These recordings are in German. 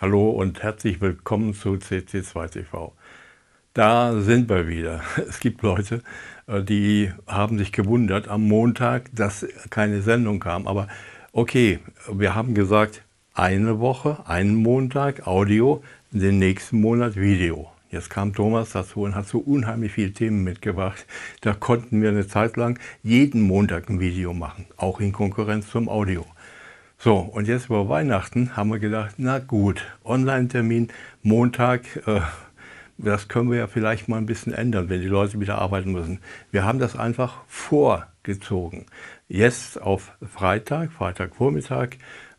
Hallo und herzlich willkommen zu CC2TV. Da sind wir wieder. Es gibt Leute, äh, die haben sich gewundert am Montag, dass keine Sendung kam. Aber okay, wir haben gesagt, eine Woche, einen Montag Audio, den nächsten Monat Video. Jetzt kam Thomas dazu und hat so unheimlich viele Themen mitgebracht. Da konnten wir eine Zeit lang jeden Montag ein Video machen, auch in Konkurrenz zum Audio. So, und jetzt über Weihnachten haben wir gedacht, na gut, Online-Termin, Montag, äh, das können wir ja vielleicht mal ein bisschen ändern, wenn die Leute wieder arbeiten müssen. Wir haben das einfach vorgezogen. Jetzt auf Freitag, Freitagvormittag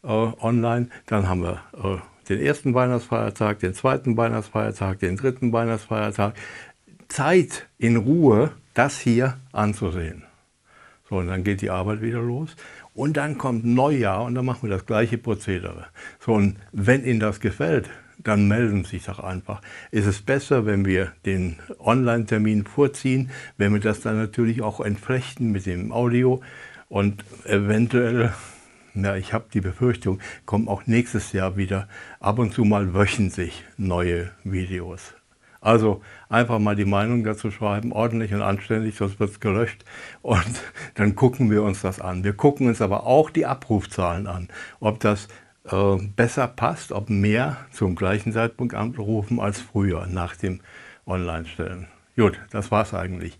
äh, online, dann haben wir äh, den ersten Weihnachtsfeiertag, den zweiten Weihnachtsfeiertag, den dritten Weihnachtsfeiertag. Zeit in Ruhe, das hier anzusehen. So, und dann geht die Arbeit wieder los. Und dann kommt Neujahr und dann machen wir das gleiche Prozedere. So, und wenn Ihnen das gefällt, dann melden Sie sich doch einfach. Ist es besser, wenn wir den Online-Termin vorziehen, wenn wir das dann natürlich auch entflechten mit dem Audio und eventuell, ja, ich habe die Befürchtung, kommen auch nächstes Jahr wieder ab und zu mal wöchentlich neue Videos. Also einfach mal die Meinung dazu schreiben, ordentlich und anständig, sonst wird es gelöscht. Und dann gucken wir uns das an. Wir gucken uns aber auch die Abrufzahlen an, ob das äh, besser passt, ob mehr zum gleichen Zeitpunkt abrufen als früher nach dem Online-Stellen. Gut, das war's eigentlich.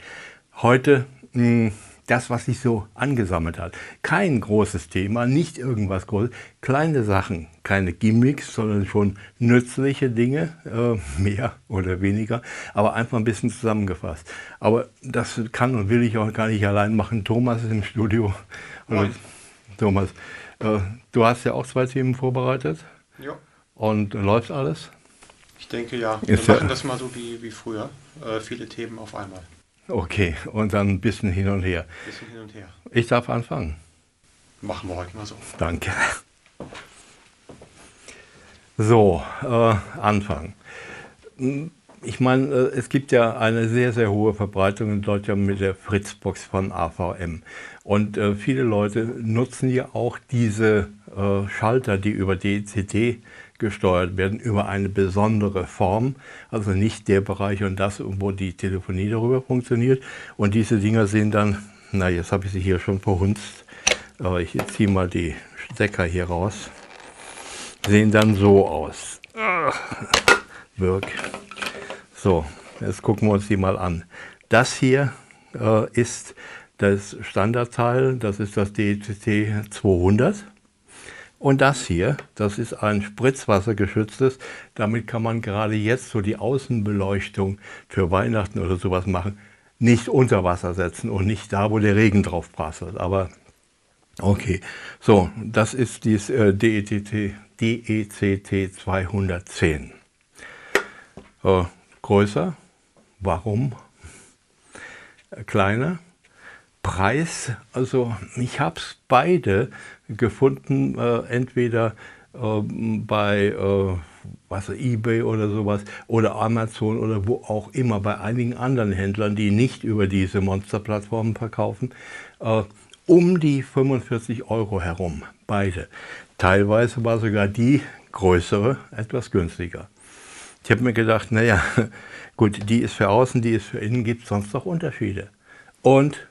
Heute mh, hm, das, was sich so angesammelt hat. Kein großes Thema, nicht irgendwas Großes, kleine Sachen, keine Gimmicks, sondern schon nützliche Dinge, äh, mehr oder weniger, aber einfach ein bisschen zusammengefasst. Aber das kann und will ich auch gar nicht allein machen. Thomas ist im Studio. Ja. Thomas, äh, du hast ja auch zwei Themen vorbereitet. Ja. Und läuft alles? Ich denke ja. Wir machen das mal so wie, wie früher. Äh, viele Themen auf einmal. Okay, und dann ein bisschen hin und her. Ein bisschen hin und her. Ich darf anfangen. Machen wir heute mal so. Danke. So, äh, Anfang. Ich meine, äh, es gibt ja eine sehr, sehr hohe Verbreitung in Deutschland mit der Fritzbox von AVM. Und äh, viele Leute nutzen ja auch diese äh, Schalter, die über DCT gesteuert werden über eine besondere Form, also nicht der Bereich und das, wo die Telefonie darüber funktioniert. Und diese Dinger sehen dann, na jetzt habe ich sie hier schon verhunzt, aber ich ziehe mal die Stecker hier raus, sehen dann so aus. Wirk. So, jetzt gucken wir uns die mal an. Das hier äh, ist das Standardteil, das ist das DCT 200. Und das hier, das ist ein spritzwassergeschütztes. Damit kann man gerade jetzt so die Außenbeleuchtung für Weihnachten oder sowas machen. Nicht unter Wasser setzen und nicht da, wo der Regen drauf prasselt. Aber okay, so, das ist dieses äh, DETT, DECT 210. Äh, größer, warum? Kleiner, Preis, also ich habe es beide gefunden, äh, entweder äh, bei äh, was, eBay oder sowas oder Amazon oder wo auch immer, bei einigen anderen Händlern, die nicht über diese Monsterplattformen verkaufen, äh, um die 45 Euro herum, beide. Teilweise war sogar die größere etwas günstiger. Ich habe mir gedacht, naja, gut, die ist für außen, die ist für innen, gibt es sonst noch Unterschiede. Und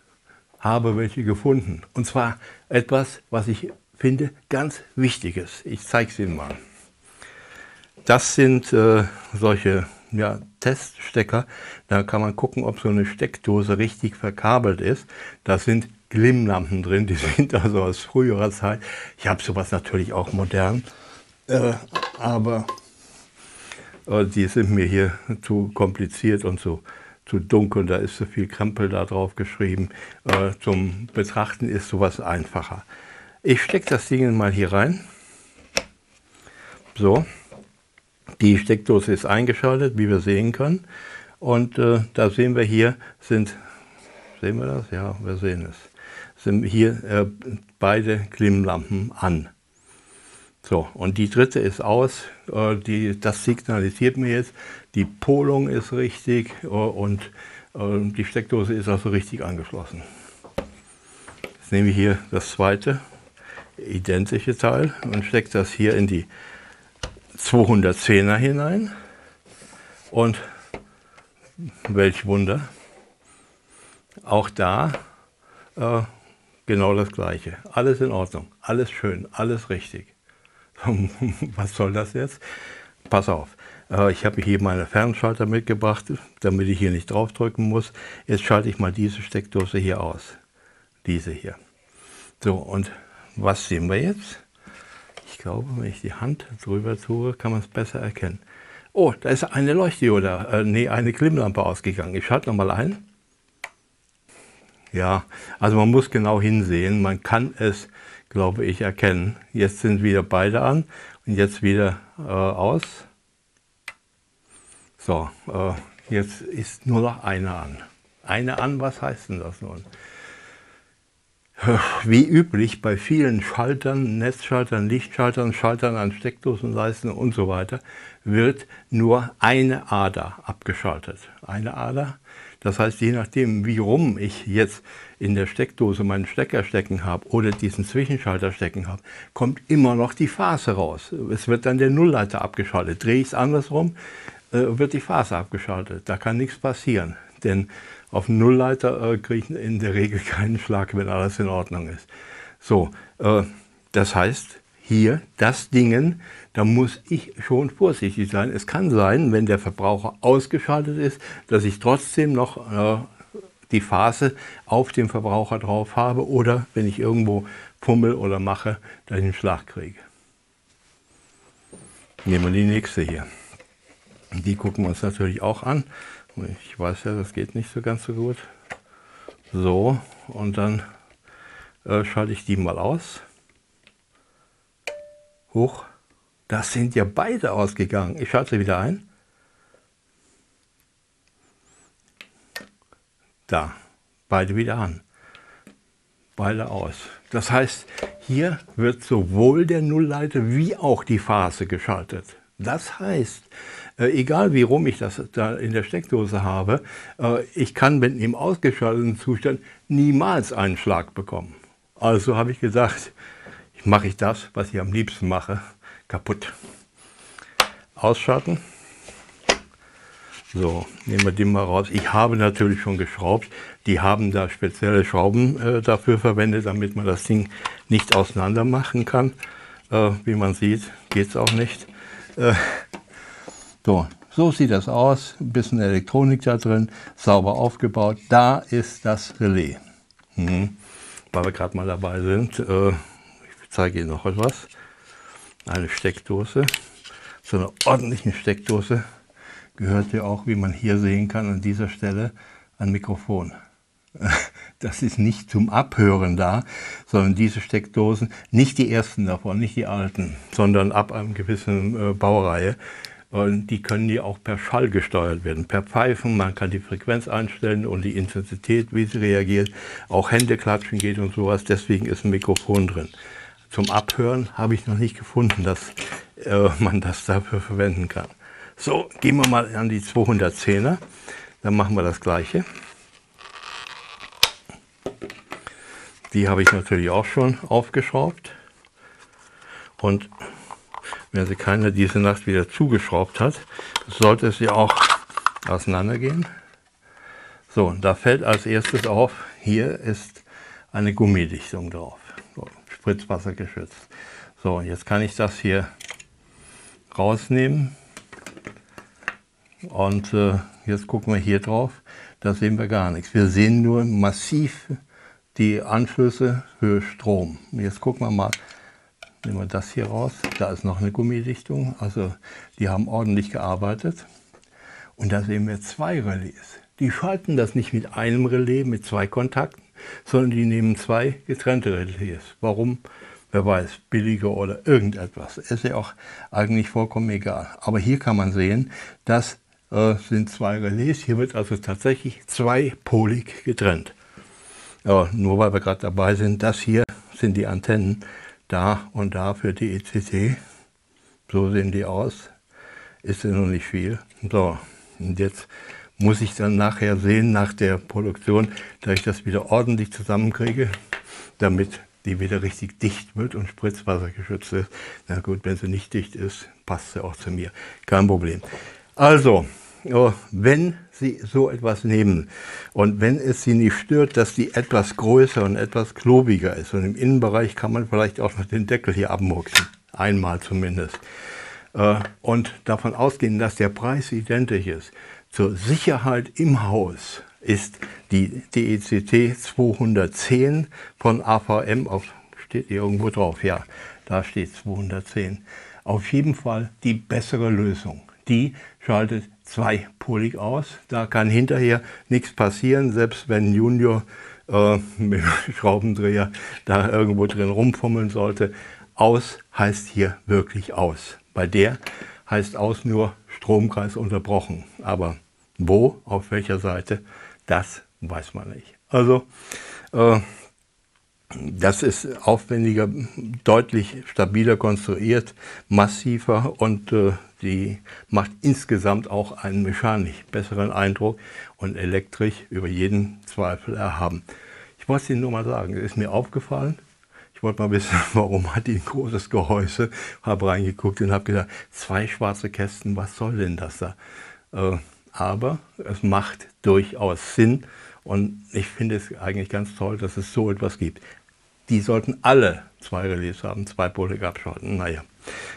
habe welche gefunden. Und zwar etwas, was ich finde ganz Wichtiges. Ich zeige es Ihnen mal. Das sind äh, solche ja, Teststecker. Da kann man gucken, ob so eine Steckdose richtig verkabelt ist. Da sind Glimmlampen drin, die sind also aus früherer Zeit. Ich habe sowas natürlich auch modern, äh, aber äh, die sind mir hier zu kompliziert und so zu dunkel, da ist so viel Krempel da drauf geschrieben. Äh, zum Betrachten ist sowas einfacher. Ich stecke das Ding mal hier rein. So, die Steckdose ist eingeschaltet, wie wir sehen können. Und äh, da sehen wir hier sind, sehen wir das? Ja, wir sehen es. Sind hier äh, beide Glimmlampen an. So, und die dritte ist aus. Äh, die, das signalisiert mir jetzt, die Polung ist richtig äh, und äh, die Steckdose ist also richtig angeschlossen. Jetzt nehme ich hier das zweite identische Teil und stecke das hier in die 210er hinein und welch Wunder, auch da äh, genau das Gleiche. Alles in Ordnung, alles schön, alles richtig. Was soll das jetzt? Pass auf, äh, ich habe hier meine Fernschalter mitgebracht, damit ich hier nicht draufdrücken muss. Jetzt schalte ich mal diese Steckdose hier aus. Diese hier. So, und was sehen wir jetzt? Ich glaube, wenn ich die Hand drüber tue, kann man es besser erkennen. Oh, da ist eine Leuchtdiode, äh, nee, eine Klimmlampe ausgegangen. Ich schalte nochmal ein. Ja, also man muss genau hinsehen. Man kann es, glaube ich, erkennen. Jetzt sind wieder beide an und jetzt wieder äh, aus. So, äh, jetzt ist nur noch eine an. Eine an, was heißt denn das nun? Wie üblich bei vielen Schaltern, Netzschaltern, Lichtschaltern, Schaltern an Steckdosenleisten und so weiter, wird nur eine Ader abgeschaltet. Eine Ader, das heißt, je nachdem, wie rum ich jetzt in der Steckdose meinen Stecker stecken habe oder diesen Zwischenschalter stecken habe, kommt immer noch die Phase raus. Es wird dann der Nullleiter abgeschaltet. Drehe ich es andersrum, wird die Phase abgeschaltet. Da kann nichts passieren, denn auf Nullleiter äh, kriege ich in der Regel keinen Schlag, wenn alles in Ordnung ist. So, äh, das heißt, hier das Dingen, da muss ich schon vorsichtig sein. Es kann sein, wenn der Verbraucher ausgeschaltet ist, dass ich trotzdem noch äh, die Phase auf dem Verbraucher drauf habe oder wenn ich irgendwo fummel oder mache, dass ich einen Schlag kriege. Nehmen wir die nächste hier. Die gucken wir uns natürlich auch an. Ich weiß ja, das geht nicht so ganz so gut. So, und dann äh, schalte ich die mal aus. Hoch. Das sind ja beide ausgegangen. Ich schalte sie wieder ein. Da, beide wieder an. Beide aus. Das heißt, hier wird sowohl der Nullleiter wie auch die Phase geschaltet. Das heißt, äh, egal wie rum ich das da in der Steckdose habe, äh, ich kann mit dem ausgeschalteten Zustand niemals einen Schlag bekommen. Also habe ich gesagt, mache ich das, was ich am liebsten mache, kaputt. Ausschalten. So, nehmen wir den mal raus. Ich habe natürlich schon geschraubt. Die haben da spezielle Schrauben äh, dafür verwendet, damit man das Ding nicht auseinander machen kann. Äh, wie man sieht, geht es auch nicht. Äh, so, so sieht das aus. Ein bisschen Elektronik da drin, sauber aufgebaut. Da ist das Relais. Mhm. Weil wir gerade mal dabei sind, äh, ich zeige Ihnen noch etwas. Eine Steckdose. So eine ordentliche Steckdose gehört ja auch, wie man hier sehen kann, an dieser Stelle ein Mikrofon. Das ist nicht zum Abhören da, sondern diese Steckdosen, nicht die ersten davon, nicht die alten, sondern ab einem gewissen äh, Baureihe. Und die können ja auch per Schall gesteuert werden, per Pfeifen. Man kann die Frequenz einstellen und die Intensität, wie sie reagiert. Auch Hände klatschen geht und sowas. Deswegen ist ein Mikrofon drin. Zum Abhören habe ich noch nicht gefunden, dass äh, man das dafür verwenden kann. So, gehen wir mal an die 210er. Dann machen wir das gleiche. Die habe ich natürlich auch schon aufgeschraubt. Und wenn sie keine diese Nacht wieder zugeschraubt hat, sollte sie auch auseinandergehen. So, da fällt als erstes auf, hier ist eine Gummidichtung drauf. So, Spritzwasser geschützt. So, jetzt kann ich das hier rausnehmen und äh, jetzt gucken wir hier drauf, da sehen wir gar nichts. Wir sehen nur massiv die Anschlüsse für Strom. Jetzt gucken wir mal, nehmen wir das hier raus. Da ist noch eine Gummidichtung, also die haben ordentlich gearbeitet. Und da sehen wir zwei Relais. Die schalten das nicht mit einem Relais, mit zwei Kontakten, sondern die nehmen zwei getrennte Relais. Warum? Wer weiß, billiger oder irgendetwas. Ist ja auch eigentlich vollkommen egal. Aber hier kann man sehen, dass äh, sind zwei Relais. Hier wird also tatsächlich zweipolig getrennt. Ja, nur weil wir gerade dabei sind, das hier sind die Antennen da und da für die ECC. So sehen die aus. Ist ja noch nicht viel. So, und jetzt muss ich dann nachher sehen, nach der Produktion, dass ich das wieder ordentlich zusammenkriege, damit die wieder richtig dicht wird und spritzwassergeschützt ist. Na gut, wenn sie nicht dicht ist, passt sie auch zu mir. Kein Problem. Also, wenn Sie so etwas nehmen und wenn es Sie nicht stört, dass die etwas größer und etwas klobiger ist und im Innenbereich kann man vielleicht auch noch den Deckel hier abmucksen, einmal zumindest, äh, und davon ausgehen, dass der Preis identisch ist, zur Sicherheit im Haus ist die DECT 210 von AVM, auf, steht irgendwo drauf, ja, da steht 210, auf jeden Fall die bessere Lösung. Die schaltet zweipolig aus. Da kann hinterher nichts passieren, selbst wenn Junior äh, mit dem Schraubendreher da irgendwo drin rumfummeln sollte. Aus heißt hier wirklich aus. Bei der heißt aus nur Stromkreis unterbrochen. Aber wo, auf welcher Seite, das weiß man nicht. Also äh, das ist aufwendiger, deutlich stabiler konstruiert, massiver und äh, die macht insgesamt auch einen mechanisch besseren Eindruck und elektrisch über jeden Zweifel erhaben. Ich wollte es Ihnen nur mal sagen, es ist mir aufgefallen. Ich wollte mal wissen, warum hat die ein großes Gehäuse, habe reingeguckt und habe gedacht, zwei schwarze Kästen, was soll denn das da? Äh, aber es macht durchaus Sinn und ich finde es eigentlich ganz toll, dass es so etwas gibt. Die sollten alle zwei Relais haben, zweipolig abschalten. Naja,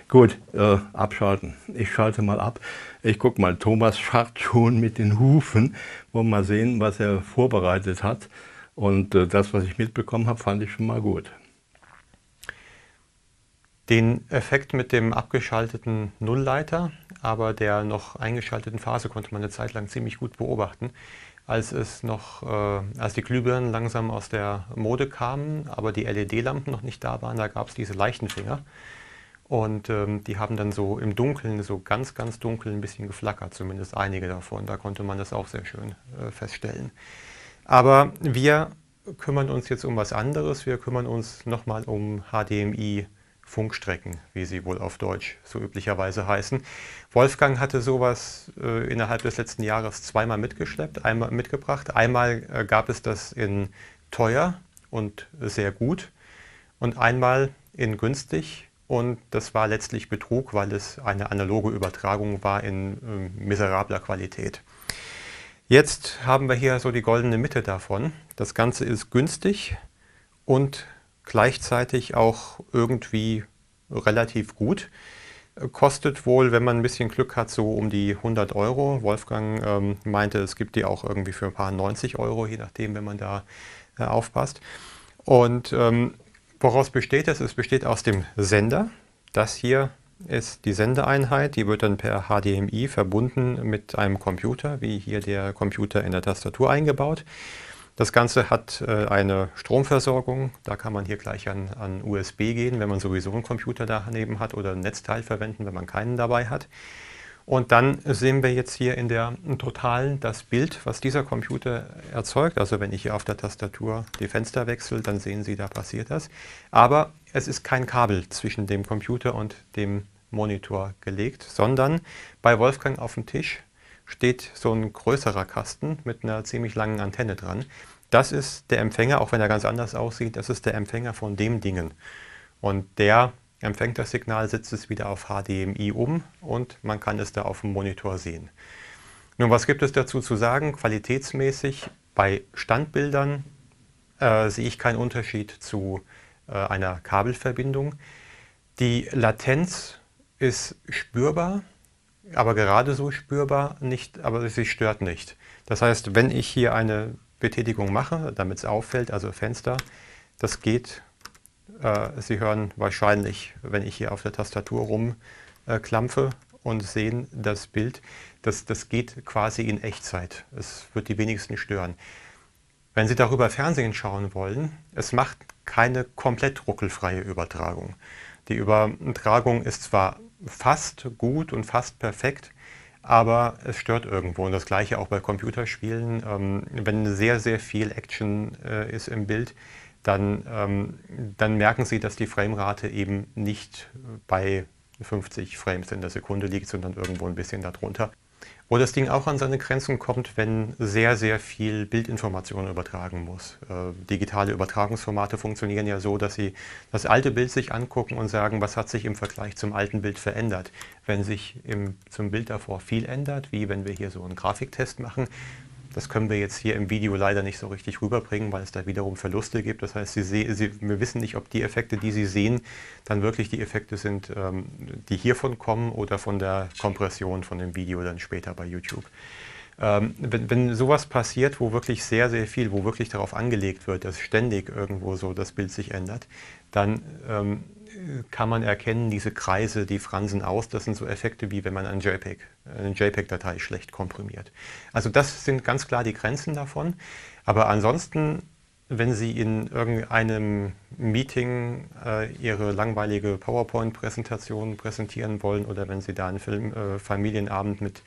gut, äh, abschalten. Ich schalte mal ab. Ich gucke mal, Thomas scharrt schon mit den Hufen. Wollen mal sehen, was er vorbereitet hat. Und äh, das, was ich mitbekommen habe, fand ich schon mal gut. Den Effekt mit dem abgeschalteten Nullleiter, aber der noch eingeschalteten Phase konnte man eine Zeit lang ziemlich gut beobachten als es noch, äh, als die Glühbirnen langsam aus der Mode kamen, aber die LED-Lampen noch nicht da waren, da gab es diese leichten Finger. Und ähm, die haben dann so im Dunkeln, so ganz, ganz dunkel ein bisschen geflackert, zumindest einige davon. Da konnte man das auch sehr schön äh, feststellen. Aber wir kümmern uns jetzt um was anderes. Wir kümmern uns nochmal um HDMI Funkstrecken, wie sie wohl auf Deutsch so üblicherweise heißen. Wolfgang hatte sowas äh, innerhalb des letzten Jahres zweimal mitgeschleppt, einmal mitgebracht. Einmal äh, gab es das in teuer und sehr gut und einmal in günstig und das war letztlich Betrug, weil es eine analoge Übertragung war in äh, miserabler Qualität. Jetzt haben wir hier so die goldene Mitte davon. Das Ganze ist günstig und gleichzeitig auch irgendwie relativ gut. Kostet wohl, wenn man ein bisschen Glück hat, so um die 100 Euro. Wolfgang ähm, meinte, es gibt die auch irgendwie für ein paar 90 Euro, je nachdem, wenn man da äh, aufpasst. Und ähm, woraus besteht es? Es besteht aus dem Sender. Das hier ist die Sendeeinheit, die wird dann per HDMI verbunden mit einem Computer, wie hier der Computer in der Tastatur eingebaut. Das Ganze hat äh, eine Stromversorgung. Da kann man hier gleich an, an, USB gehen, wenn man sowieso einen Computer daneben hat oder ein Netzteil verwenden, wenn man keinen dabei hat. Und dann sehen wir jetzt hier in der Totalen das Bild, was dieser Computer erzeugt. Also wenn ich hier auf der Tastatur die Fenster wechsle, dann sehen Sie, da passiert das. Aber es ist kein Kabel zwischen dem Computer und dem Monitor gelegt, sondern bei Wolfgang auf dem Tisch steht so ein größerer Kasten mit einer ziemlich langen Antenne dran. Das ist der Empfänger, auch wenn er ganz anders aussieht, das ist der Empfänger von dem Dingen. Und der empfängt das Signal, setzt es wieder auf HDMI um und man kann es da auf dem Monitor sehen. Nun, was gibt es dazu zu sagen? Qualitätsmäßig bei Standbildern äh, sehe ich keinen Unterschied zu äh, einer Kabelverbindung. Die Latenz ist spürbar, aber gerade so spürbar nicht, aber sie stört nicht. Das heißt, wenn ich hier eine Betätigung mache, damit es auffällt, also Fenster, das geht. Äh, sie hören wahrscheinlich, wenn ich hier auf der Tastatur rumklampfe äh, und sehen das Bild, das, das geht quasi in Echtzeit. Es wird die wenigsten stören. Wenn Sie darüber Fernsehen schauen wollen, es macht keine komplett ruckelfreie Übertragung. Die Übertragung ist zwar fast gut und fast perfekt, aber es stört irgendwo. Und das gleiche auch bei Computerspielen. Ähm, wenn sehr, sehr viel Action äh, ist im Bild, dann, ähm, dann merken Sie, dass die Framerate eben nicht bei 50 Frames in der Sekunde liegt, sondern irgendwo ein bisschen darunter. Wo das Ding auch an seine Grenzen kommt, wenn sehr, sehr viel Bildinformation übertragen muss. Äh, digitale Übertragungsformate funktionieren ja so, dass sie das alte Bild sich angucken und sagen, was hat sich im Vergleich zum alten Bild verändert. Wenn sich im, zum Bild davor viel ändert, wie wenn wir hier so einen Grafiktest machen, das können wir jetzt hier im Video leider nicht so richtig rüberbringen, weil es da wiederum Verluste gibt. Das heißt, Sie Sie, wir wissen nicht, ob die Effekte, die Sie sehen, dann wirklich die Effekte sind, ähm, die hiervon kommen oder von der Kompression von dem Video dann später bei YouTube. Ähm, wenn, wenn sowas passiert, wo wirklich sehr, sehr viel, wo wirklich darauf angelegt wird, dass ständig irgendwo so das Bild sich ändert, dann ähm, kann man erkennen, diese Kreise, die fransen aus, das sind so Effekte, wie wenn man ein JPEG, eine JPEG-Datei schlecht komprimiert. Also das sind ganz klar die Grenzen davon. Aber ansonsten, wenn Sie in irgendeinem Meeting äh, Ihre langweilige PowerPoint-Präsentation präsentieren wollen oder wenn Sie da einen Film, äh, Familienabend mit,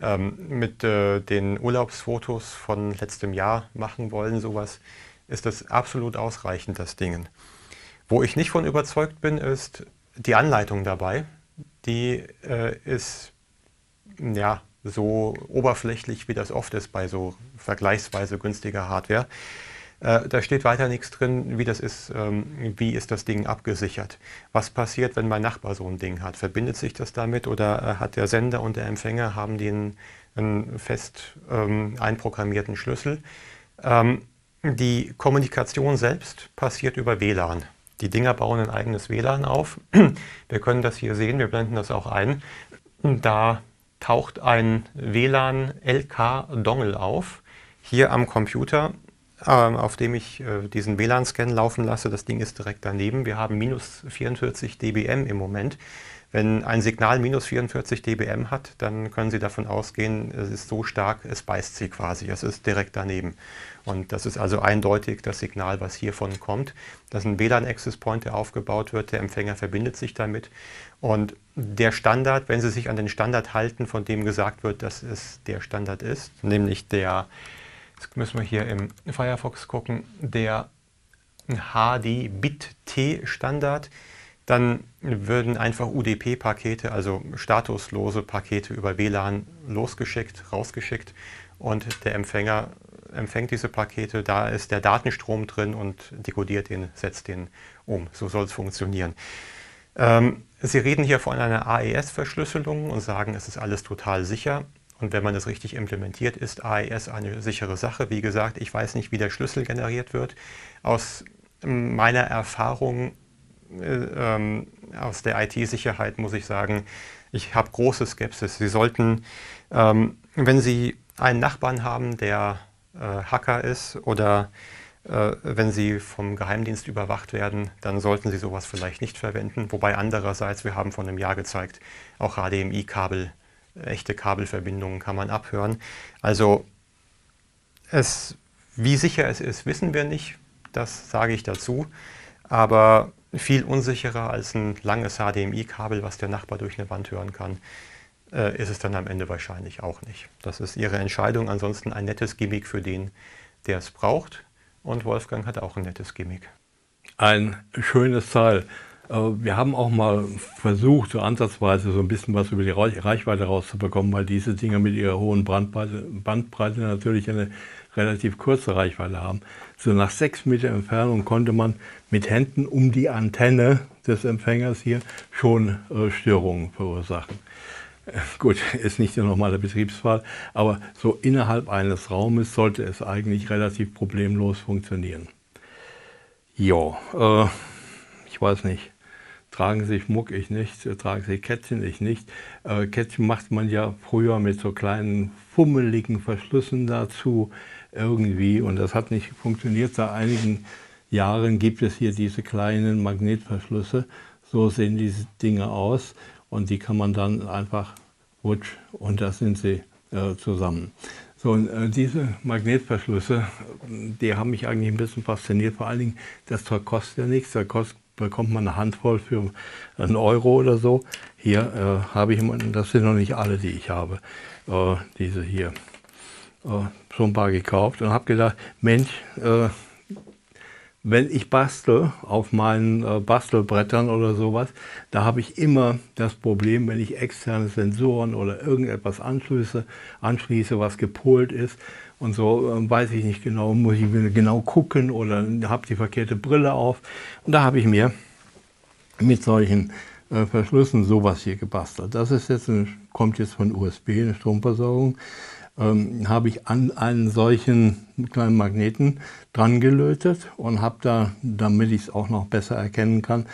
ähm, mit äh, den Urlaubsfotos von letztem Jahr machen wollen, sowas, ist das absolut ausreichend, das Ding. Wo ich nicht von überzeugt bin, ist die Anleitung dabei. Die äh, ist ja so oberflächlich, wie das oft ist bei so vergleichsweise günstiger Hardware. Äh, da steht weiter nichts drin, wie das ist, ähm, wie ist das Ding abgesichert. Was passiert, wenn mein Nachbar so ein Ding hat? Verbindet sich das damit oder äh, hat der Sender und der Empfänger haben den einen fest ähm, einprogrammierten Schlüssel? Ähm, die Kommunikation selbst passiert über WLAN. Die Dinger bauen ein eigenes WLAN auf. Wir können das hier sehen, wir blenden das auch ein. Da taucht ein WLAN-LK-Dongle auf, hier am Computer, ähm, auf dem ich äh, diesen WLAN-Scan laufen lasse. Das Ding ist direkt daneben. Wir haben minus 44 dBm im Moment. Wenn ein Signal minus 44 dBm hat, dann können Sie davon ausgehen, es ist so stark, es beißt Sie quasi, es ist direkt daneben. Und das ist also eindeutig das Signal, was hiervon kommt. Das ist ein WLAN-Access Point, der aufgebaut wird, der Empfänger verbindet sich damit. Und der Standard, wenn Sie sich an den Standard halten, von dem gesagt wird, dass es der Standard ist, nämlich der, jetzt müssen wir hier im Firefox gucken, der HD-Bit-T-Standard, dann würden einfach UDP-Pakete, also statuslose Pakete über WLAN losgeschickt, rausgeschickt und der Empfänger empfängt diese Pakete, da ist der Datenstrom drin und dekodiert den, setzt den um. So soll es funktionieren. Ähm, Sie reden hier von einer AES-Verschlüsselung und sagen, es ist alles total sicher. Und wenn man das richtig implementiert, ist AES eine sichere Sache. Wie gesagt, ich weiß nicht, wie der Schlüssel generiert wird. Aus meiner Erfahrung ähm, aus der IT-Sicherheit muss ich sagen, ich habe große Skepsis. Sie sollten, ähm, wenn Sie einen Nachbarn haben, der äh, Hacker ist oder äh, wenn Sie vom Geheimdienst überwacht werden, dann sollten Sie sowas vielleicht nicht verwenden. Wobei andererseits, wir haben vor einem Jahr gezeigt, auch HDMI-Kabel, echte Kabelverbindungen kann man abhören. Also es, wie sicher es ist, wissen wir nicht. Das sage ich dazu. Aber viel unsicherer als ein langes HDMI-Kabel, was der Nachbar durch eine Wand hören kann, äh, ist es dann am Ende wahrscheinlich auch nicht. Das ist Ihre Entscheidung. Ansonsten ein nettes Gimmick für den, der es braucht. Und Wolfgang hat auch ein nettes Gimmick. Ein schönes Teil. Äh, wir haben auch mal versucht, so ansatzweise so ein bisschen was über die Reichweite rauszubekommen, weil diese Dinger mit ihrer hohen Bandbreite, Bandbreite natürlich eine relativ kurze Reichweite haben. So nach sechs Meter Entfernung konnte man mit Händen um die Antenne des Empfängers hier schon äh, Störungen verursachen. Äh, gut, ist nicht der normale Betriebsfall, aber so innerhalb eines Raumes sollte es eigentlich relativ problemlos funktionieren. Ja, äh, ich weiß nicht. Tragen sich Muck ich nicht, tragen sich Kettchen ich nicht. Äh, Kettchen macht man ja früher mit so kleinen fummeligen Verschlüssen dazu irgendwie und das hat nicht funktioniert. Seit einigen Jahren gibt es hier diese kleinen Magnetverschlüsse. So sehen diese Dinge aus und die kann man dann einfach rutsch und da sind sie äh, zusammen. So, und, äh, diese Magnetverschlüsse, die haben mich eigentlich ein bisschen fasziniert. Vor allen Dingen, das kostet ja nichts. Da kost, bekommt man eine Handvoll für einen Euro oder so. Hier äh, habe ich, das sind noch nicht alle, die ich habe, äh, diese hier. So ein paar gekauft und habe gedacht, Mensch, äh, wenn ich bastel auf meinen äh, Bastelbrettern oder sowas, da habe ich immer das Problem, wenn ich externe Sensoren oder irgendetwas anschließe, anschließe was gepolt ist und so, äh, weiß ich nicht genau, muss ich genau gucken oder habe die verkehrte Brille auf. Und da habe ich mir mit solchen äh, Verschlüssen sowas hier gebastelt. Das ist jetzt eine, kommt jetzt von USB, eine Stromversorgung ähm, habe ich an einen solchen kleinen Magneten dran gelötet und habe da, damit ich es auch noch besser erkennen kann,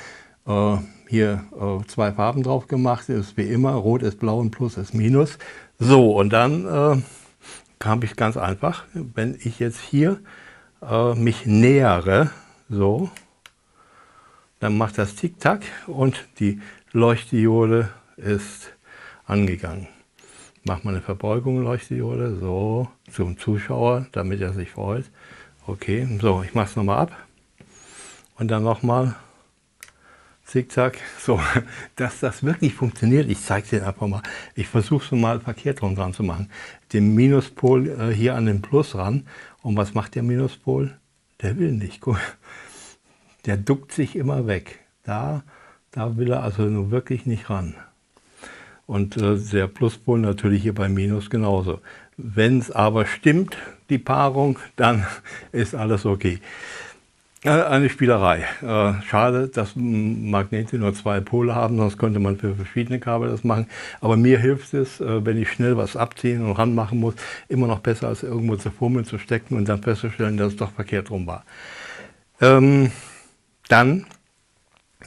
äh, hier äh, zwei Farben drauf gemacht. Das ist wie immer, rot ist blau und plus ist minus. So, und dann äh, habe ich ganz einfach, wenn ich jetzt hier äh, mich nähere, so, dann macht das Tick-Tack und die Leuchtdiode ist angegangen mache mal eine Verbeugung, Leuchtdiode, so zum Zuschauer, damit er sich freut. Okay, so, ich mache es nochmal ab und dann nochmal zickzack. So, dass das wirklich funktioniert, ich zeige es Ihnen einfach mal. Ich versuche es mal verkehrt rum dran zu machen. Den Minuspol äh, hier an den Plus ran. Und was macht der Minuspol? Der will nicht. Der duckt sich immer weg. Da, da will er also nur wirklich nicht ran. Und äh, der Pluspol natürlich hier bei Minus genauso. Wenn es aber stimmt, die Paarung, dann ist alles okay. Äh, eine Spielerei. Äh, schade, dass Magnete nur zwei Pole haben, sonst könnte man für verschiedene Kabel das machen. Aber mir hilft es, äh, wenn ich schnell was abziehen und ranmachen muss, immer noch besser als irgendwo zu fummeln zu stecken und dann festzustellen, dass es doch verkehrt rum war. Ähm, dann,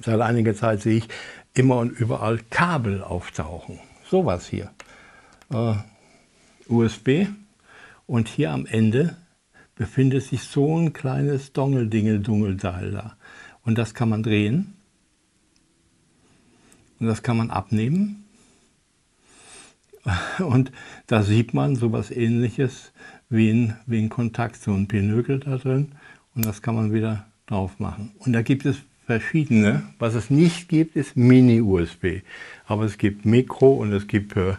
seit einiger Zeit sehe ich, immer und überall Kabel auftauchen. Sowas hier. Äh, USB und hier am Ende befindet sich so ein kleines Dongle-Dingel-Dungelteil da. Und das kann man drehen. Und das kann man abnehmen. Und da sieht man sowas ähnliches wie ein, wie ein Kontakt, so ein Pinökel da drin. Und das kann man wieder drauf machen. Und da gibt es verschiedene. Was es nicht gibt, ist Mini-USB. Aber es gibt Mikro und es gibt äh,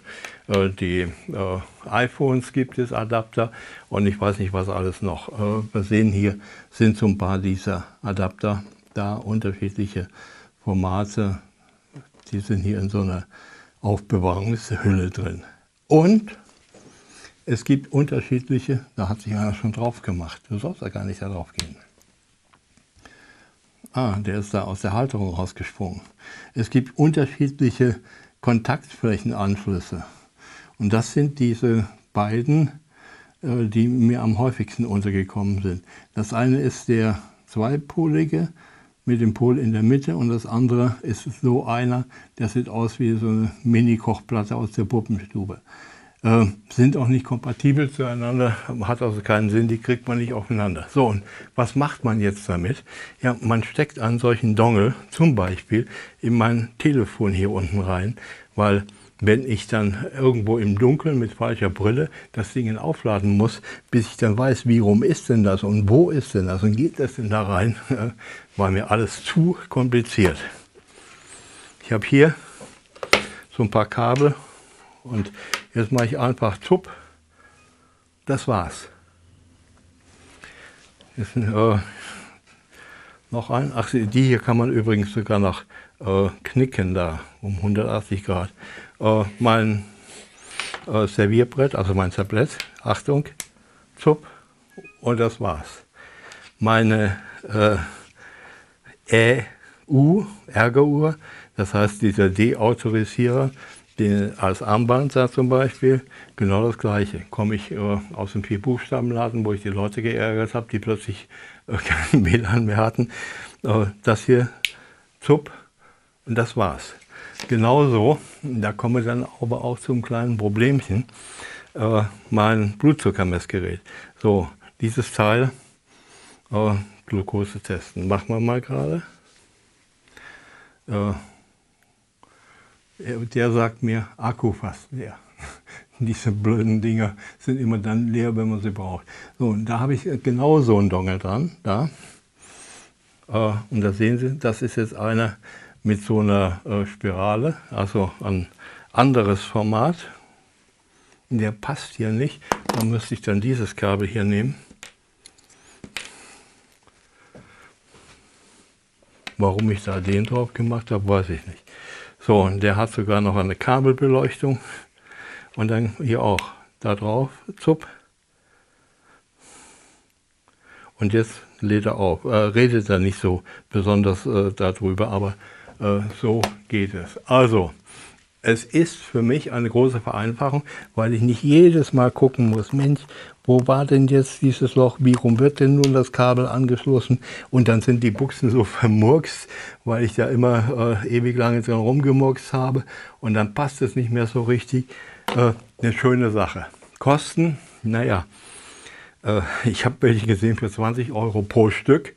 äh, die äh, iPhones gibt es Adapter und ich weiß nicht was alles noch. Äh, wir sehen hier sind so ein paar dieser Adapter da, unterschiedliche Formate. Die sind hier in so einer Aufbewahrungshülle drin. Und es gibt unterschiedliche, da hat sich einer schon drauf gemacht. Du sollst da gar nicht da drauf gehen. Ah, der ist da aus der Halterung rausgesprungen. Es gibt unterschiedliche Kontaktflächenanschlüsse. Und das sind diese beiden, äh, die mir am häufigsten untergekommen sind. Das eine ist der zweipolige mit dem Pol in der Mitte und das andere ist so einer, der sieht aus wie so eine Mini-Kochplatte aus der Puppenstube. Äh, sind auch nicht kompatibel zueinander, hat also keinen Sinn, die kriegt man nicht aufeinander. So, und was macht man jetzt damit? Ja, man steckt einen solchen Dongle zum Beispiel in mein Telefon hier unten rein, weil wenn ich dann irgendwo im Dunkeln mit falscher Brille das Ding aufladen muss, bis ich dann weiß, wie rum ist denn das und wo ist denn das und geht das denn da rein, war mir alles zu kompliziert. Ich habe hier so ein paar Kabel und jetzt mache ich einfach Tupp. Das war's. Jetzt, äh, noch ein. Ach, die hier kann man übrigens sogar noch äh, knicken da um 180 Grad. Äh, mein äh, Servierbrett, also mein Tablett, Achtung, Zupp und das war's. Meine äh, EU, Ärgeruhr, das heißt dieser Deautorisierer, den, als Armband zum Beispiel, genau das gleiche. Komme ich äh, aus dem Vier-Buchstaben-Laden, wo ich die Leute geärgert habe, die plötzlich äh, keinen WLAN mehr hatten. Äh, das hier, Zupp, und das war's. Genauso, da kommen wir dann aber auch zum kleinen Problemchen, äh, mein Blutzuckermessgerät. So, dieses Teil, äh, Glucose testen, machen wir mal gerade. Äh, der sagt mir, Akku fast leer. Diese blöden Dinger sind immer dann leer, wenn man sie braucht. So, und da habe ich genau so einen Dongle dran, da. Äh, und da sehen Sie, das ist jetzt einer mit so einer äh, Spirale, also ein anderes Format. Der passt hier nicht, da müsste ich dann dieses Kabel hier nehmen. Warum ich da den drauf gemacht habe, weiß ich nicht. So, und der hat sogar noch eine Kabelbeleuchtung. Und dann hier auch da drauf, zupp. Und jetzt lädt er auf. Äh, redet er nicht so besonders äh, darüber, aber äh, so geht es. Also, es ist für mich eine große Vereinfachung, weil ich nicht jedes Mal gucken muss, Mensch, wo war denn jetzt dieses Loch, wie rum wird denn nun das Kabel angeschlossen und dann sind die Buchsen so vermurkst, weil ich da immer äh, ewig lange dran rumgemurkst habe und dann passt es nicht mehr so richtig. Äh, eine schöne Sache. Kosten, naja, äh, ich habe welche gesehen für 20 Euro pro Stück.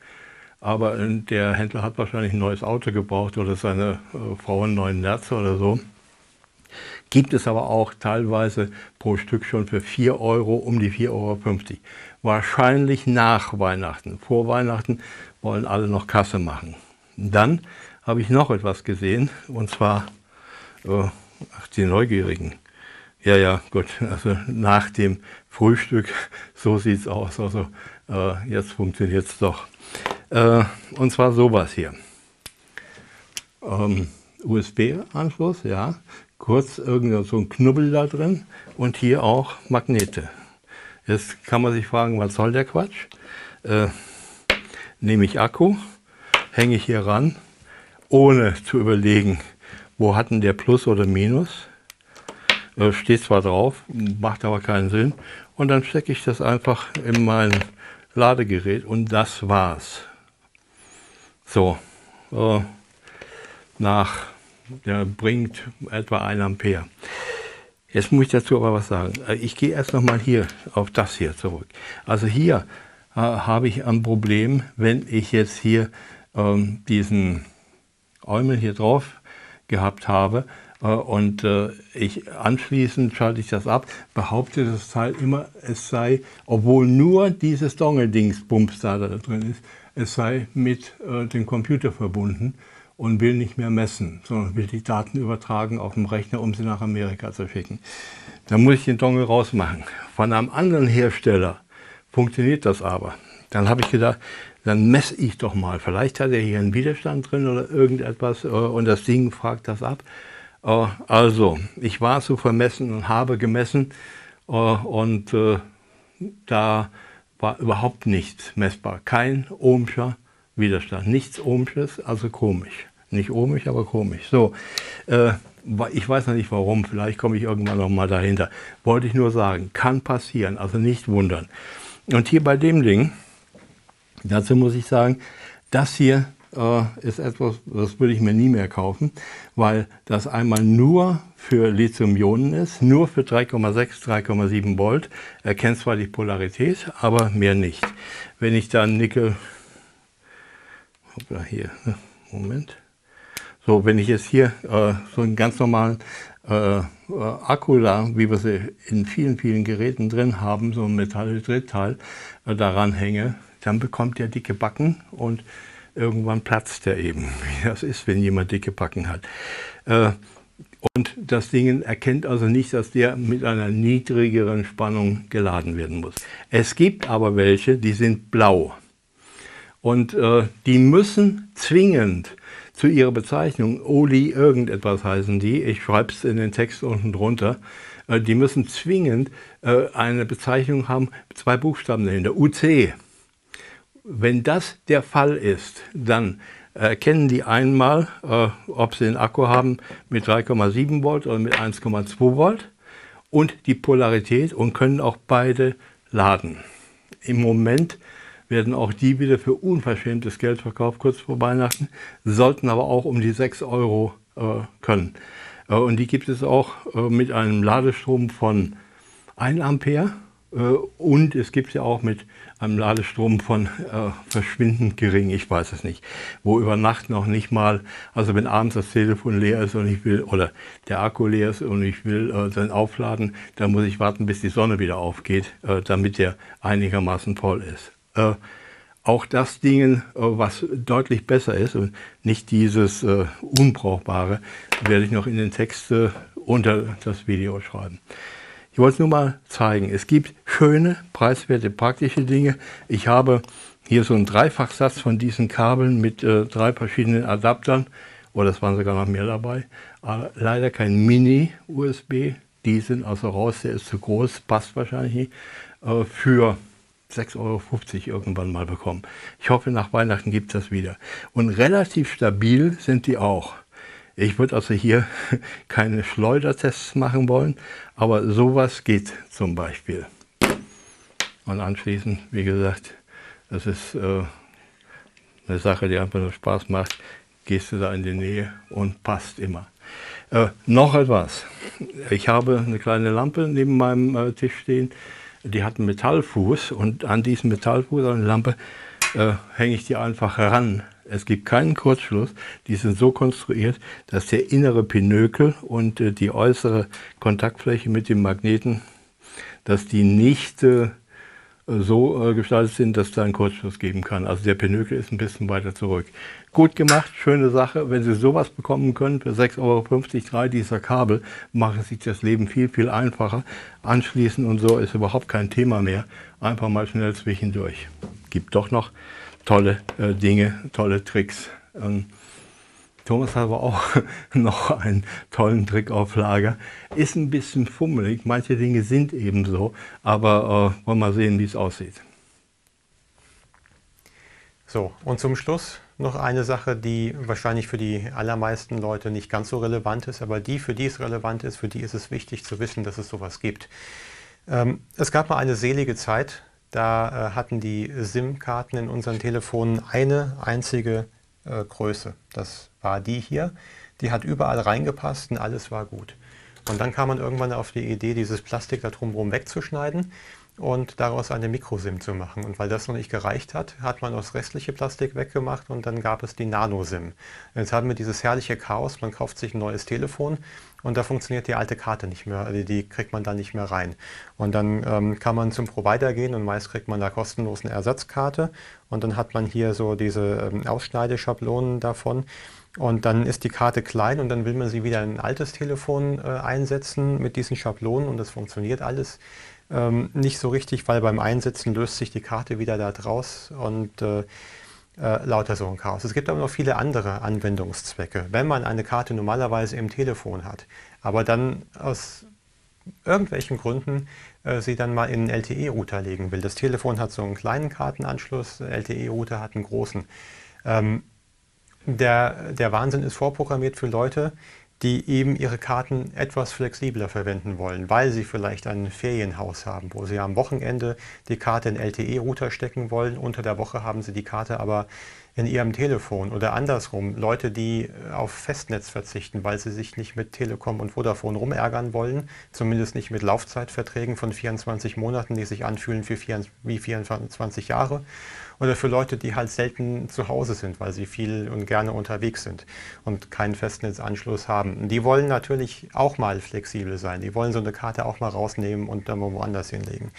Aber äh, der Händler hat wahrscheinlich ein neues Auto gebraucht oder seine äh, Frau einen neuen Nerz oder so. Gibt es aber auch teilweise pro Stück schon für 4 Euro, um die 4,50 Euro. Wahrscheinlich nach Weihnachten. Vor Weihnachten wollen alle noch Kasse machen. Dann habe ich noch etwas gesehen, und zwar, äh, ach, die Neugierigen. Ja, ja, gut, also nach dem Frühstück, so sieht es aus. Also äh, jetzt funktioniert es doch. Äh, und zwar sowas hier. Ähm, USB-Anschluss, ja, kurz irgend so ein Knubbel da drin und hier auch Magnete. Jetzt kann man sich fragen, was soll der Quatsch? Äh, nehme ich Akku, hänge ich hier ran, ohne zu überlegen, wo hatten der Plus oder Minus. Äh, steht zwar drauf, macht aber keinen Sinn. Und dann stecke ich das einfach in mein Ladegerät und das war's. So, äh, nach der bringt etwa 1 Ampere. Jetzt muss ich dazu aber was sagen. Äh, ich gehe erst noch mal hier auf das hier zurück. Also hier äh, habe ich ein Problem, wenn ich jetzt hier ähm, diesen Äumel hier drauf gehabt habe äh, und äh, ich anschließend schalte ich das ab, behaupte das Teil immer, es sei, obwohl nur dieses Dongle-Dings-Bums da drin ist, es sei mit äh, dem Computer verbunden und will nicht mehr messen, sondern will die Daten übertragen auf dem Rechner, um sie nach Amerika zu schicken. Dann muss ich den Dongle rausmachen. Von einem anderen Hersteller funktioniert das aber. Dann habe ich gedacht, dann messe ich doch mal. Vielleicht hat er hier einen Widerstand drin oder irgendetwas äh, und das Ding fragt das ab. Äh, also, ich war zu vermessen und habe gemessen äh, und da war überhaupt nichts messbar. Kein ohmscher Widerstand. Nichts Ohmsches, also komisch. Nicht ohmisch, aber komisch. So, äh, ich weiß noch nicht warum, vielleicht komme ich irgendwann noch mal dahinter. Wollte ich nur sagen, kann passieren, also nicht wundern. Und hier bei dem Ding, dazu muss ich sagen, das hier äh, ist etwas, das würde ich mir nie mehr kaufen, weil das einmal nur für Lithium-Ionen ist, nur für 3,6, 3,7 Volt. Erkennt zwar die Polarität, aber mehr nicht. Wenn ich dann Nickel hoppla, hier, ne, Moment. So, wenn ich jetzt hier äh, so einen ganz normalen äh, äh, Akku da, wie wir sie in vielen, vielen Geräten drin haben, so ein Metalldritteil äh, daran hänge, dann bekommt der dicke Backen und irgendwann platzt der eben. Wie das ist, wenn jemand dicke Backen hat. Äh, und das Ding erkennt also nicht, dass der mit einer niedrigeren Spannung geladen werden muss. Es gibt aber welche, die sind blau. Und äh, die müssen zwingend zu ihrer Bezeichnung, Oli irgendetwas heißen die, ich schreibe es in den Text unten drunter, äh, die müssen zwingend äh, eine Bezeichnung haben, zwei Buchstaben dahinter, UC. Wenn das der Fall ist, dann erkennen die einmal, äh, ob sie einen Akku haben mit 3,7 Volt oder mit 1,2 Volt und die Polarität und können auch beide laden. Im Moment werden auch die wieder für unverschämtes Geld verkauft, kurz vor Weihnachten, sollten aber auch um die 6 Euro äh, können. Äh, und die gibt es auch äh, mit einem Ladestrom von 1 Ampere äh, und es gibt ja auch mit einem Ladestrom von äh, verschwindend gering, ich weiß es nicht, wo über Nacht noch nicht mal, also wenn abends das Telefon leer ist und ich will, oder der Akku leer ist und ich will äh, dann aufladen, dann muss ich warten, bis die Sonne wieder aufgeht, damit der einigermaßen voll ist äh, auch das Ding, äh, was deutlich besser ist und nicht dieses äh, Unbrauchbare, werde ich noch in den Text äh, unter das Video schreiben. Ich wollte es nur mal zeigen. Es gibt schöne, preiswerte, praktische Dinge. Ich habe Hier so ein Dreifachsatz von diesen Kabeln mit äh, drei verschiedenen Adaptern. Oder es waren sogar noch mehr dabei. Aber leider kein Mini-USB. Die sind also raus, der ist zu groß, passt wahrscheinlich nicht. Äh, für 6,50 Euro irgendwann mal bekommen. Ich hoffe, nach Weihnachten gibt es das wieder. Und relativ stabil sind die auch. Ich würde also hier keine Schleudertests machen wollen, aber sowas geht zum Beispiel. Und anschließend, wie gesagt, das ist äh, eine Sache, die einfach nur Spaß macht. Gehst du da in die Nähe und passt immer. Äh, noch etwas. Ich habe eine kleine Lampe neben meinem äh, Tisch stehen. Die hat einen Metallfuß und an diesem Metallfuß, an der Lampe, äh, hänge ich die einfach ran es gibt keinen Kurzschluss. Die sind so konstruiert, dass der innere Pinökel und äh, die äußere Kontaktfläche mit dem Magneten, dass die nicht äh, so äh, gestaltet sind, dass da einen Kurzschluss geben kann. Also der Pinökel ist ein bisschen weiter zurück. Gut gemacht, schöne Sache. Wenn Sie sowas bekommen können für 6,50 Euro, drei dieser Kabel, macht sich das Leben viel, viel einfacher. Anschließen und so ist überhaupt kein Thema mehr. Einfach mal schnell zwischendurch. Gibt doch noch tolle äh, Dinge, tolle Tricks. Ähm, Thomas hat aber auch noch einen tollen Trick auf Lager. Ist ein bisschen fummelig, manche Dinge sind eben so, aber äh, wollen wir mal sehen, wie es aussieht. So, und zum Schluss noch eine Sache, die wahrscheinlich für die allermeisten Leute nicht ganz so relevant ist, aber die, für die es relevant ist, für die ist es wichtig zu wissen, dass es sowas gibt. Ähm, es gab mal eine selige Zeit, da äh, hatten die SIM-Karten in unseren Telefonen eine einzige äh, Größe. Das war die hier. Die hat überall reingepasst und alles war gut. Und dann kam man irgendwann auf die Idee, dieses Plastik da drumherum wegzuschneiden und daraus eine Mikrosim zu machen. Und weil das noch nicht gereicht hat, hat man das restliche Plastik weggemacht und dann gab es die Nano-SIM. Jetzt haben wir dieses herrliche Chaos, man kauft sich ein neues Telefon und da funktioniert die alte Karte nicht mehr, also die kriegt man dann nicht mehr rein. Und dann ähm, kann man zum Provider gehen und meist kriegt man da kostenlos eine Ersatzkarte und dann hat man hier so diese ähm, Ausschneideschablonen davon. Und dann ist die Karte klein und dann will man sie wieder in ein altes Telefon äh, einsetzen mit diesen Schablonen und das funktioniert alles ähm, nicht so richtig, weil beim Einsetzen löst sich die Karte wieder da draus und äh, äh, lauter so ein Chaos. Es gibt aber noch viele andere Anwendungszwecke. Wenn man eine Karte normalerweise im Telefon hat, aber dann aus irgendwelchen Gründen äh, sie dann mal in einen LTE-Router legen will. Das Telefon hat so einen kleinen Kartenanschluss, LTE-Router hat einen großen. Ähm, der, der Wahnsinn ist vorprogrammiert für Leute, die eben ihre Karten etwas flexibler verwenden wollen, weil sie vielleicht ein Ferienhaus haben, wo sie am Wochenende die Karte in LTE-Router stecken wollen. Unter der Woche haben sie die Karte aber in ihrem Telefon oder andersrum. Leute, die auf Festnetz verzichten, weil sie sich nicht mit Telekom und Vodafone rumärgern wollen, zumindest nicht mit Laufzeitverträgen von 24 Monaten, die sich anfühlen wie 24 Jahre oder für Leute, die halt selten zu Hause sind, weil sie viel und gerne unterwegs sind und keinen Festnetzanschluss haben. Die wollen natürlich auch mal flexibel sein. Die wollen so eine Karte auch mal rausnehmen und dann woanders hinlegen.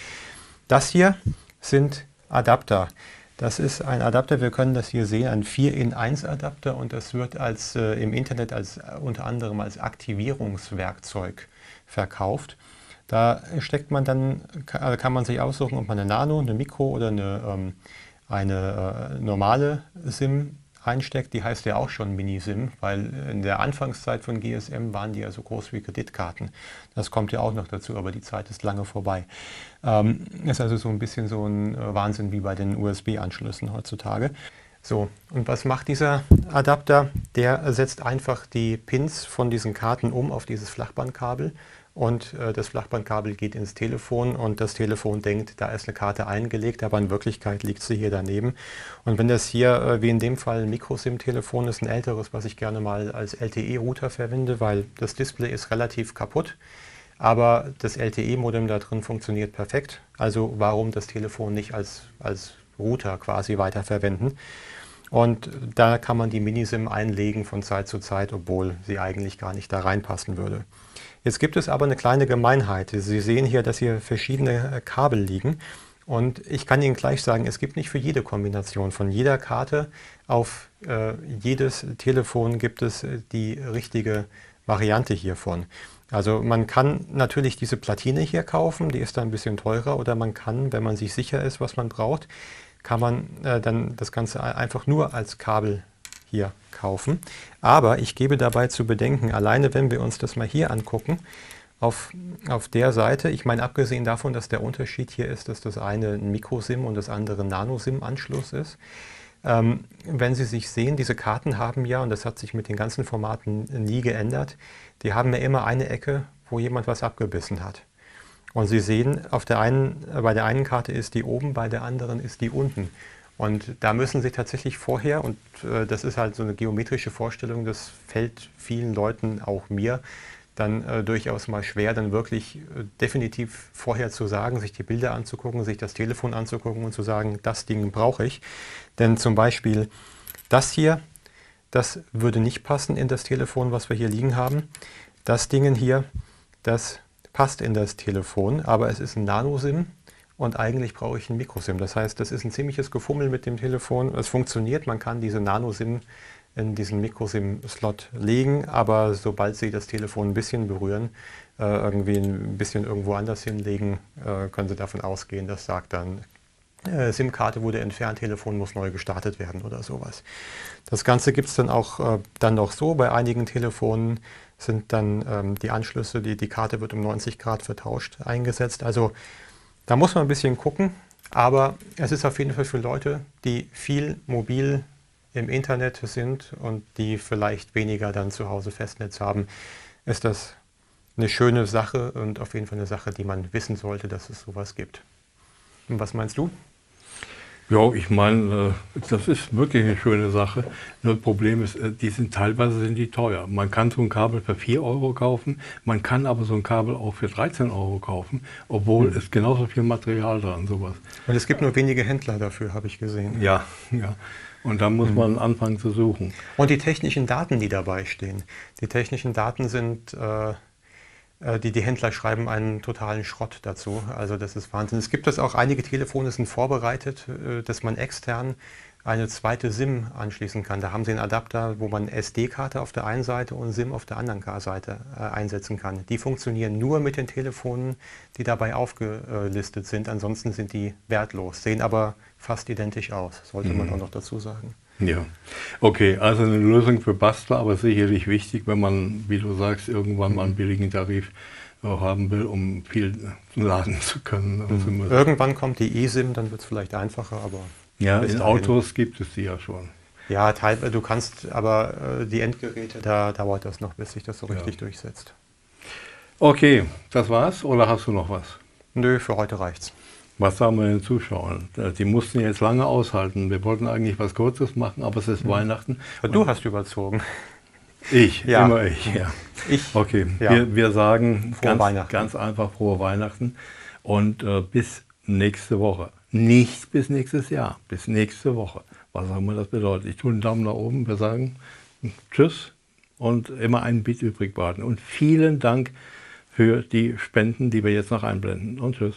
Das hier sind Adapter. Das ist ein Adapter, wir können das hier sehen, ein 4 in 1 Adapter und das wird als, äh, im Internet als, äh, unter anderem als Aktivierungswerkzeug verkauft. Da steckt man dann, kann, kann man sich aussuchen, ob man eine Nano, eine Mikro oder eine ähm, eine äh, normale SIM einsteckt, die heißt ja auch schon Mini-SIM, weil in der Anfangszeit von GSM waren die ja so groß wie Kreditkarten. Das kommt ja auch noch dazu, aber die Zeit ist lange vorbei. Ähm, ist also so ein bisschen so ein äh, Wahnsinn wie bei den USB-Anschlüssen heutzutage. So, und was macht dieser Adapter? Der setzt einfach die Pins von diesen Karten um auf dieses Flachbandkabel und äh, das Flachbandkabel geht ins Telefon und das Telefon denkt, da ist eine Karte eingelegt, aber in Wirklichkeit liegt sie hier daneben. Und wenn das hier, äh, wie in dem Fall, ein Microsim-Telefon ist, ein älteres, was ich gerne mal als LTE-Router verwende, weil das Display ist relativ kaputt, aber das LTE-Modem da drin funktioniert perfekt. Also warum das Telefon nicht als, als Router quasi weiterverwenden? Und da kann man die Minisim einlegen von Zeit zu Zeit, obwohl sie eigentlich gar nicht da reinpassen würde. Jetzt gibt es aber eine kleine Gemeinheit. Sie sehen hier, dass hier verschiedene äh, Kabel liegen. Und ich kann Ihnen gleich sagen, es gibt nicht für jede Kombination von jeder Karte auf äh, jedes Telefon gibt es äh, die richtige Variante hiervon. Also man kann natürlich diese Platine hier kaufen, die ist dann ein bisschen teurer, oder man kann, wenn man sich sicher ist, was man braucht, kann man äh, dann das Ganze einfach nur als Kabel hier kaufen. Aber ich gebe dabei zu bedenken, alleine wenn wir uns das mal hier angucken, auf, auf der Seite, ich meine abgesehen davon, dass der Unterschied hier ist, dass das eine ein Micro-SIM und das andere Nano-SIM-Anschluss ist, ähm, wenn Sie sich sehen, diese Karten haben ja, und das hat sich mit den ganzen Formaten nie geändert, die haben ja immer eine Ecke, wo jemand was abgebissen hat. Und Sie sehen, auf der einen, bei der einen Karte ist die oben, bei der anderen ist die unten. Und da müssen Sie tatsächlich vorher, und äh, das ist halt so eine geometrische Vorstellung, das fällt vielen Leuten, auch mir, dann äh, durchaus mal schwer, dann wirklich äh, definitiv vorher zu sagen, sich die Bilder anzugucken, sich das Telefon anzugucken und zu sagen, das Ding brauche ich. Denn zum Beispiel das hier, das würde nicht passen in das Telefon, was wir hier liegen haben. Das Ding hier, das passt in das Telefon, aber es ist ein Nano-SIM und eigentlich brauche ich ein Micro-SIM. Das heißt, das ist ein ziemliches Gefummel mit dem Telefon. Es funktioniert, man kann diese Nano-SIM in diesen Micro-SIM-Slot legen, aber sobald Sie das Telefon ein bisschen berühren, äh, irgendwie ein bisschen irgendwo anders hinlegen, äh, können Sie davon ausgehen, das sagt dann, äh, SIM-Karte wurde entfernt, Telefon muss neu gestartet werden oder sowas. Das Ganze gibt es dann auch äh, dann noch so, bei einigen Telefonen sind dann ähm, die Anschlüsse, die, die Karte wird um 90 Grad vertauscht eingesetzt. Also da muss man ein bisschen gucken, aber es ist auf jeden Fall für Leute, die viel mobil im Internet sind und die vielleicht weniger dann zu Hause Festnetz haben, ist das eine schöne Sache und auf jeden Fall eine Sache, die man wissen sollte, dass es sowas gibt. Und was meinst du? Ja, ich meine, äh, das ist wirklich eine schöne Sache. Nur das Problem ist, äh, die sind teilweise sind die teuer. Man kann so ein Kabel für 4 Euro kaufen, man kann aber so ein Kabel auch für 13 Euro kaufen, obwohl mhm. es genauso viel Material dran sowas. Und es gibt nur wenige Händler dafür, habe ich gesehen. Ja, ja. Und dann muss mhm. man anfangen zu suchen. Und die technischen Daten, die dabei stehen. Die technischen Daten sind, äh, die, die Händler schreiben einen totalen Schrott dazu. Also das ist Wahnsinn. Es gibt das auch, einige Telefone sind vorbereitet, äh, dass man extern eine zweite SIM anschließen kann. Da haben Sie einen Adapter, wo man SD-Karte auf der einen Seite und SIM auf der anderen Seite äh, einsetzen kann. Die funktionieren nur mit den Telefonen, die dabei aufgelistet sind. Ansonsten sind die wertlos, sehen aber fast identisch aus, sollte mhm. man auch noch dazu sagen. Ja, okay, also eine Lösung für Bastler, aber sicherlich wichtig, wenn man, wie du sagst, irgendwann mal einen billigen Tarif haben will, um viel laden zu können. Mhm. Irgendwann kommt die eSIM, dann wird es vielleicht einfacher, aber ja, in Autos gibt es die ja schon. Ja, teilweise, du kannst, aber äh, die Endgeräte, da dauert das noch, bis sich das so richtig ja. durchsetzt. Okay, das war's oder hast du noch was? Nö, für heute reicht's. Was sagen wir den Zuschauern? Äh, die mussten jetzt lange aushalten. Wir wollten eigentlich was Kurzes machen, aber es ist mhm. Weihnachten. du hast überzogen. Ich, ja. immer ich, ja. Ich, okay, ja. Wir, wir sagen ganz, ganz, einfach frohe Weihnachten und äh, bis nächste Woche. Nicht bis nächstes Jahr, bis nächste Woche. Was auch immer das bedeutet. Ich tue einen Daumen nach oben, wir sagen Tschüss und immer einen Bit übrig behalten. Und vielen Dank für die Spenden, die wir jetzt noch einblenden. Und Tschüss.